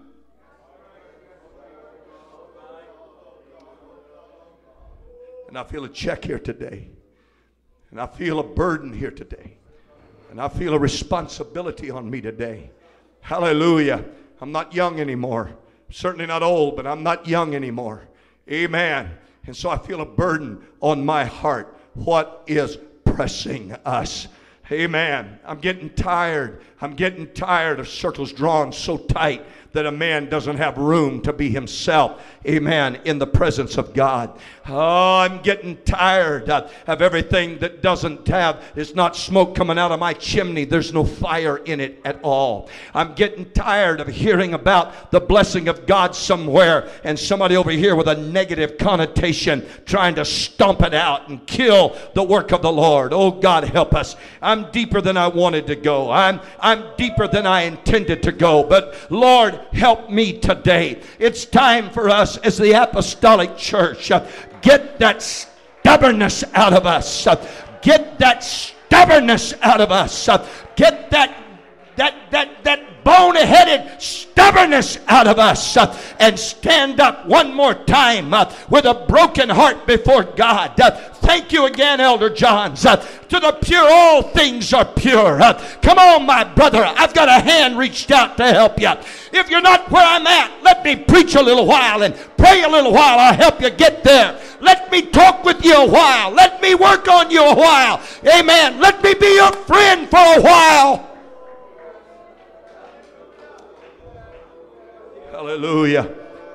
And I feel a check here today. And I feel a burden here today. And I feel a responsibility on me today. Hallelujah. I'm not young anymore. Certainly not old, but I'm not young anymore. Amen. And so I feel a burden on my heart. What is pressing us? Amen. I'm getting tired. I'm getting tired of circles drawn so tight that a man doesn't have room to be himself. Amen. In the presence of God. Oh, I'm getting tired of, everything that doesn't have, it's not smoke coming out of my chimney. There's no fire in it at all. I'm getting tired of hearing about the blessing of God somewhere and somebody over here with a negative connotation trying to stomp it out and kill the work of the Lord. Oh, God, help us. I'm deeper than I wanted to go. I'm, I'm deeper than I intended to go. But Lord, help me today. It's time for us as the apostolic church, uh, get that stubbornness out of us. Uh, get that stubbornness out of us. Uh, get that that that that bone-headed stubbornness out of us uh, and stand up one more time uh, with a broken heart before God. Uh, thank you again, Elder Johns. Uh, to the pure, all things are pure. Uh, come on, my brother. I've got a hand reached out to help you. If you're not where I'm at, let me preach a little while and pray a little while. I'll help you get there. Let me talk with you a while. Let me work on you a while. Amen. Let me be your friend for a while. Hallelujah.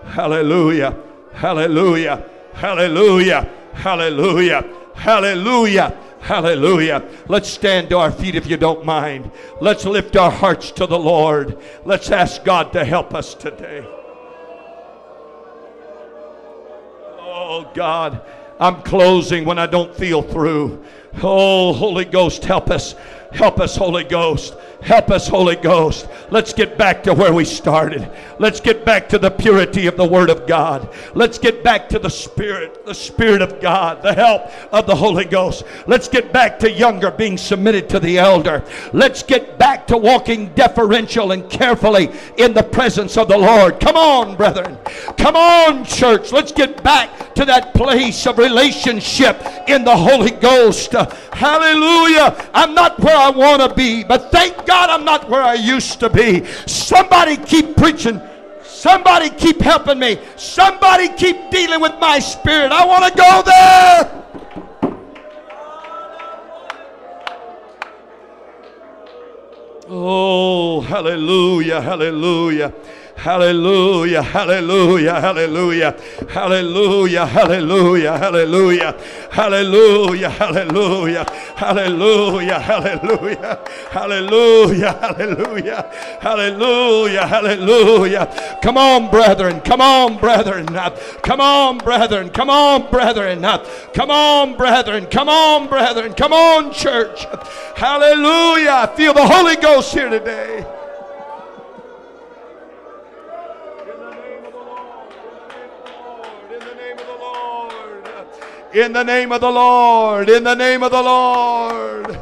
Hallelujah. Hallelujah. Hallelujah. Hallelujah. Hallelujah. Hallelujah. Let's stand to our feet if you don't mind. Let's lift our hearts to the Lord. Let's ask God to help us today. Oh, God, I'm closing when I don't feel through. Oh, Holy Ghost, help us. Help us, Holy Ghost. Help us, Holy Ghost. Let's get back to where we started. Let's get back to the purity of the Word of God. Let's get back to the Spirit, the Spirit of God, the help of the Holy Ghost. Let's get back to younger being submitted to the elder. Let's get back to walking deferential and carefully in the presence of the Lord. Come on, brethren. Come on, church. Let's get back to that place of relationship in the Holy Ghost. Hallelujah. I'm not where I want to be, but thank God God, I'm not where I used to be. Somebody keep preaching. Somebody keep helping me. Somebody keep dealing with my spirit. I want to go there. Oh, hallelujah, hallelujah. Hallelujah, hallelujah, hallelujah, hallelujah, hallelujah, hallelujah, hallelujah, hallelujah, hallelujah, hallelujah, hallelujah, hallelujah, hallelujah, hallelujah. Come on, brethren, come on, brethren, come on, brethren, come on, brethren, come on, brethren, come on, brethren, come on, church. Hallelujah. I feel the Holy Ghost here today. In the name of the Lord. In the name of the Lord.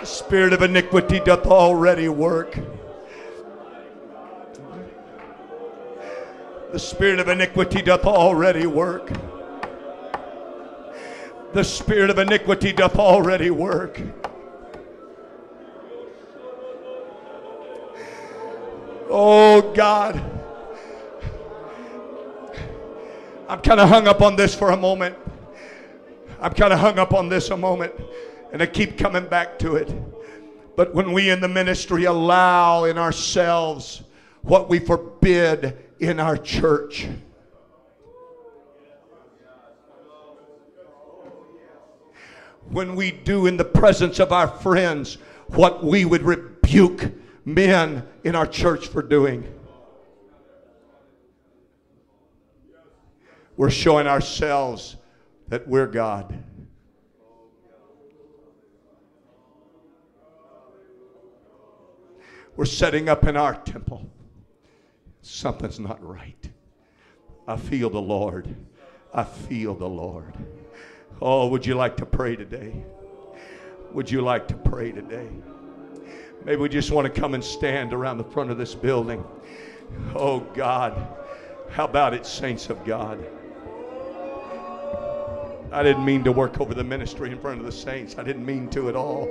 The spirit of iniquity doth already work. The spirit of iniquity doth already work. The spirit of iniquity doth already work. Oh God. I'm kind of hung up on this for a moment. I'm kind of hung up on this a moment. And I keep coming back to it. But when we in the ministry allow in ourselves what we forbid in our church, when we do in the presence of our friends what we would rebuke men in our church for doing. We're showing ourselves that we're God. We're setting up in our temple. Something's not right. I feel the Lord. I feel the Lord. Oh, would you like to pray today? Would you like to pray today? Maybe we just want to come and stand around the front of this building. Oh, God. How about it, saints of God? I didn't mean to work over the ministry in front of the saints. I didn't mean to at all.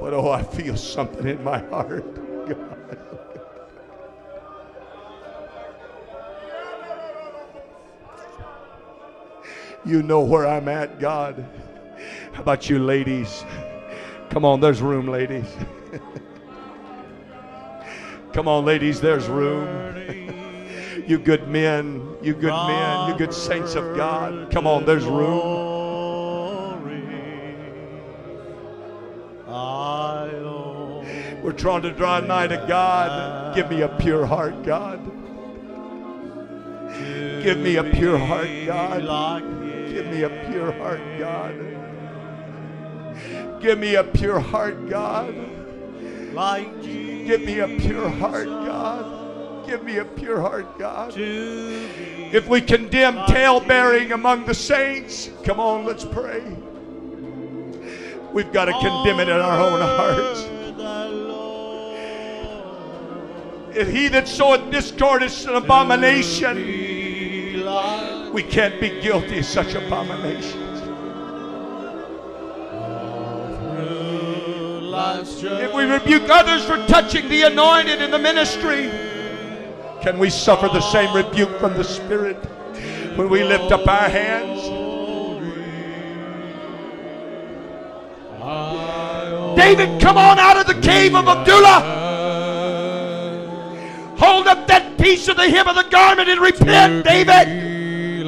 But oh, I feel something in my heart. God. You know where I'm at, God. How about you, ladies? Come on, there's room, ladies. Come on, ladies, there's room. You good men, you good men, you good saints of God. Come on, there's room. We're trying to draw nigh to God. Give me a pure heart, God. Give me a pure heart, God. Give me a pure heart, God. Give me a pure heart, God. Give me a pure heart, God. Give me a pure heart, God. If we condemn tale bearing among the saints, come on, let's pray. We've got to condemn it in our own hearts. If he that soweth discord is an abomination, we can't be guilty of such abominations. If we rebuke others for touching the anointed in the ministry, can we suffer the same rebuke from the Spirit when we lift up our hands? David, come on out of the cave of Adullam. Hold up that piece of the hem of the garment and repent, David.